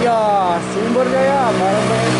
Ya, Sumber Jaya, barang